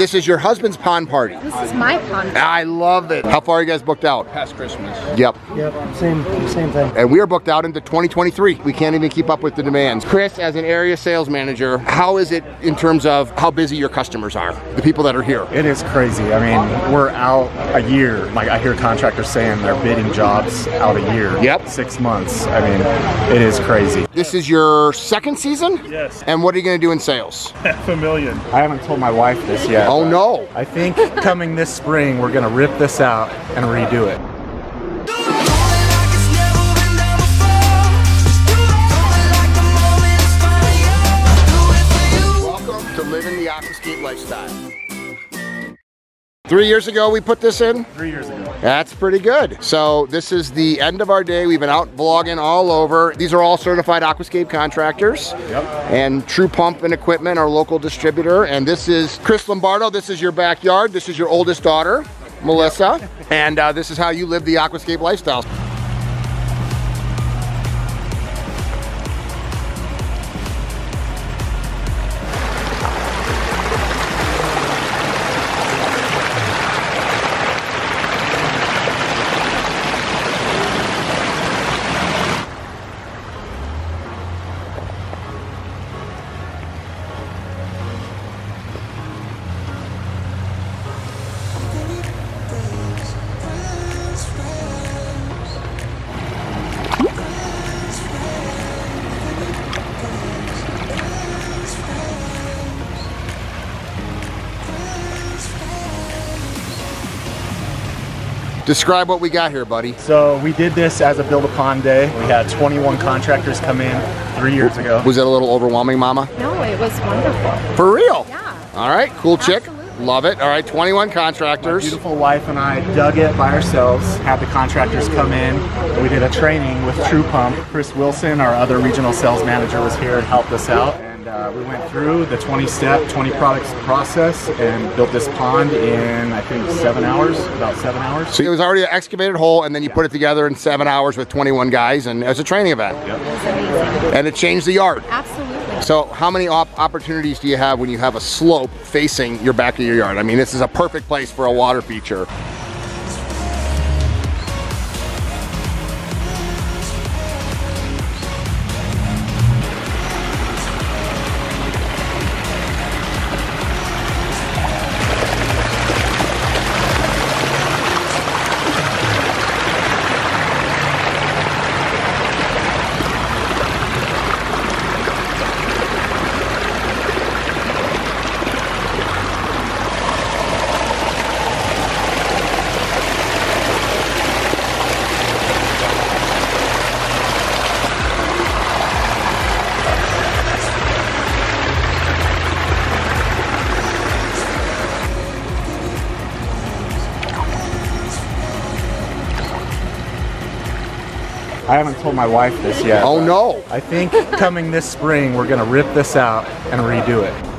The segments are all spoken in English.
This is your husband's pond party. This is my pond. I love it. How far are you guys booked out? Past Christmas. Yep. Yep, same same thing. And we are booked out into 2023. We can't even keep up with the demands. Chris, as an area sales manager, how is it in terms of how busy your customers are, the people that are here? It is crazy. I mean, we're out a year. Like I hear contractors saying they're bidding jobs out a year. Yep. Six months. I mean, it is crazy. This is your second season? Yes. And what are you going to do in sales? Half a million. I haven't told my wife this yet. Oh, but no. I think coming this spring, we're gonna rip this out and redo it. Welcome to living the aquascape lifestyle. Three years ago we put this in? Three years ago. That's pretty good. So this is the end of our day. We've been out vlogging all over. These are all certified aquascape contractors. Yep. And True Pump and Equipment, our local distributor. And this is Chris Lombardo. This is your backyard. This is your oldest daughter, Melissa. and uh, this is how you live the aquascape lifestyle. Describe what we got here, buddy. So we did this as a build a pond day. We had 21 contractors come in three years ago. Was that a little overwhelming, Mama? No, it was wonderful. For real? Yeah. All right, cool chick. Absolutely. Love it. All right, 21 My contractors. beautiful wife and I dug it by ourselves, had the contractors come in. We did a training with True Pump. Chris Wilson, our other regional sales manager, was here and helped us out. And uh, we went through the 20 step, 20 products process and built this pond in, I think, seven hours, about seven hours. So it was already an excavated hole, and then you put it together in seven hours with 21 guys, and it was a training event. It. And it changed the yard. Absolutely. So how many op opportunities do you have when you have a slope facing your back of your yard? I mean, this is a perfect place for a water feature. I haven't told my wife this yet. Oh no! I think coming this spring, we're gonna rip this out and redo it.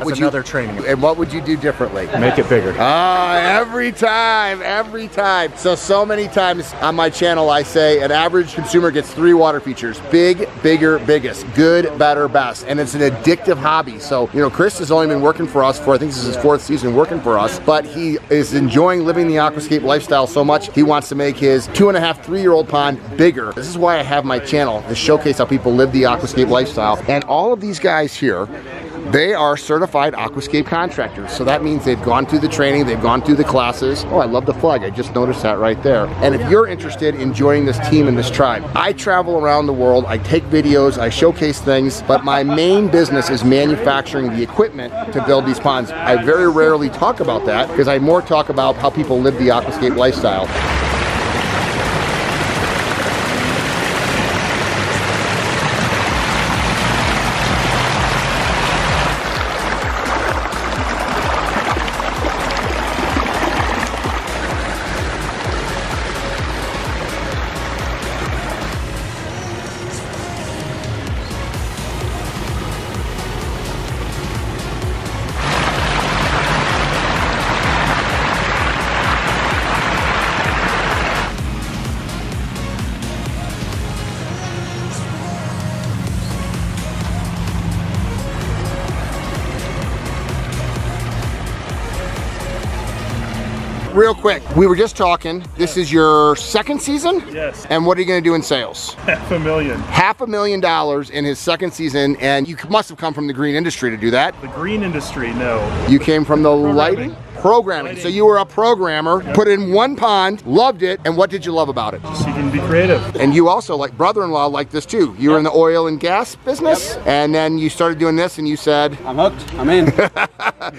That's Would you- another training. And what would you do differently? Make it bigger. Ah, every time, every time. So, so many times on my channel, I say an average consumer gets three water features big, bigger, biggest, good, better, best. And it's an addictive hobby. So, you know, Chris has only been working for us for, I think this is his fourth season working for us, but he is enjoying living the aquascape lifestyle so much, he wants to make his two and a half, three year old pond bigger. This is why I have my channel to showcase how people live the aquascape lifestyle. And all of these guys here, they are certified aquascape contractors. So that means they've gone through the training, they've gone through the classes. Oh, I love the flag. I just noticed that right there. And if you're interested in joining this team and this tribe, I travel around the world, I take videos, I showcase things, but my main business is manufacturing the equipment to build these ponds. I very rarely talk about that because I more talk about how people live the aquascape lifestyle. Real quick, we were just talking. This is your second season? Yes. And what are you gonna do in sales? Half a million. Half a million dollars in his second season, and you must have come from the green industry to do that. The green industry, no. You came from the lighting? Programming. Lighting. So you were a programmer, put in one pond, loved it, and what did you love about it? So you can be creative. And you also, like brother-in-law, like this too. You were in the oil and gas business, and then you started doing this, and you said, I'm hooked. I'm in.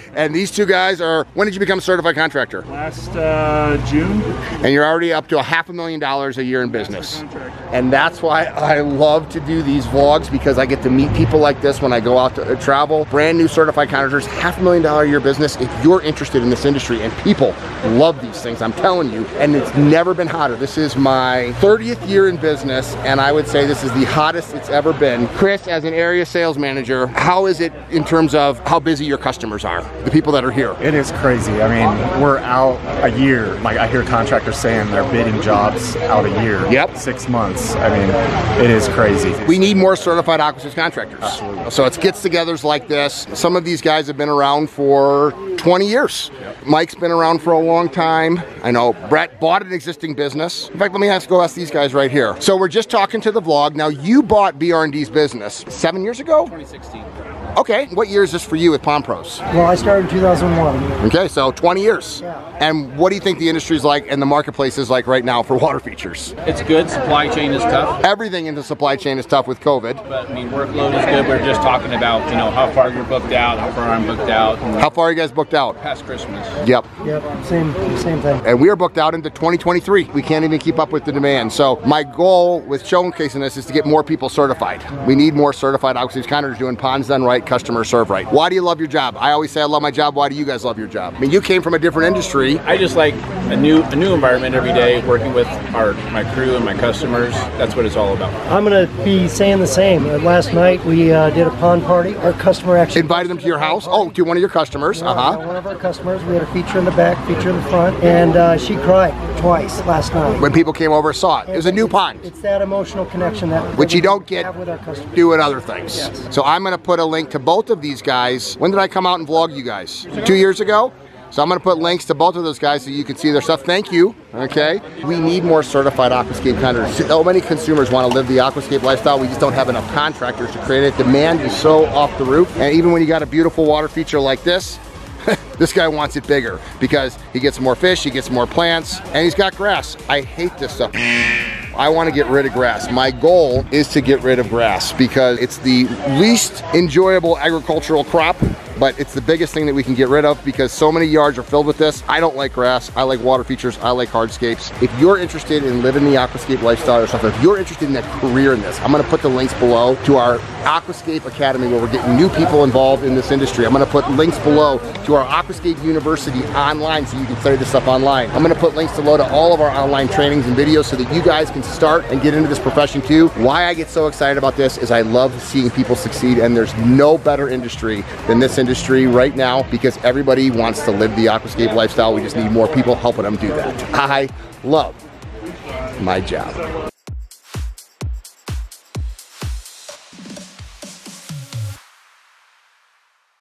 and these two guys are, when did you become a certified contractor? Last uh, June, And you're already up to a half a million dollars a year in business. And that's why I love to do these vlogs because I get to meet people like this when I go out to uh, travel. Brand new certified contractors, half a million dollar a year business. If you're interested in this industry, and people love these things, I'm telling you, and it's never been hotter. This is my 30th year in business, and I would say this is the hottest it's ever been. Chris, as an area sales manager, how is it in terms of how busy your customers are, the people that are here? It is crazy. I mean, we're out a year. Like I hear contractors saying they're bidding jobs out a year. Yep. Six months. I mean, it is crazy. We need more certified aquascape contractors. So it's gets-togethers like this. Some of these guys have been around for 20 years. Mike's been around for a long time. I know Brett bought an existing business. In fact, let me ask, go ask these guys right here. So we're just talking to the vlog. Now you bought BR&D's business seven years ago? 2016. Okay, what year is this for you with Pond Pros? Well, I started in 2001. Okay, so 20 years. Yeah. And what do you think the industry's like and the marketplace is like right now for water features? It's good. Supply chain is tough, Everything in the supply chain is tough with COVID. but I mean workload is good. We're just talking about you know how far you're booked out, how far I'm booked out, How far are you guys booked out? past Christmas. Yep. Yep, same same thing. and we are booked out into 2023. We can't even keep up with the demand. So my goal with showcasing this is to get more people certified. We need more certified outsourcing contractors doing ponds done right, customer serve right. Why do you love your job? I always say I love my job. Why do you guys love your job? I mean, you came from a different industry. I just like a new a new environment every day, working with our my crew and my customers. That's what it's all about. I'm going to be saying the same. Uh, last night we uh, did a pond party. Our customer actually Invited them to your house. Oh, to one of your customers. Uh Uh, huh. One of our customers. We had a feature in the back, feature in the front, and uh, she cried twice last night. When people came over, saw it. It was a new pond. It's that emotional connection that Which that you don't get with our customers. doing other things. Yes. So I'm gonna put a link to both of these guys. When did I come out and vlog you guys? Two years ago? So I'm gonna put links to both of those guys so you can see their stuff. Thank you, okay? We need more certified aquascape contractors. So many consumers wanna live the aquascape lifestyle. We just don't have enough contractors to create it. Demand is so off the roof. And even when you got a beautiful water feature like this, this guy wants it bigger because he gets more fish, he gets more plants, and he's got grass. I hate this stuff. I want to get rid of grass. My goal is to get rid of grass because it's the least enjoyable agricultural crop, but it's the biggest thing that we can get rid of because so many yards are filled with this. I don't like grass. I like water features. I like hardscapes. If you're interested in living the aquascape lifestyle or something, if you're interested in a career in this, I'm going to put the links below to our Aquascape Academy where we're getting new people involved in this industry. I'm going to put links below to our Aquascape University online so you can study this stuff online. I'm going to put links below to all of our online trainings and videos so that you guys can start and get into this profession too. Why I get so excited about this is I love seeing people succeed and there's no better industry than this industry right now because everybody wants to live the aquascape lifestyle. We just need more people helping them do that. I love my job.